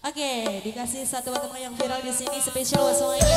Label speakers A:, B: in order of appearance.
A: Oke, dikasih satu teman yang viral di sini spesial semuanya.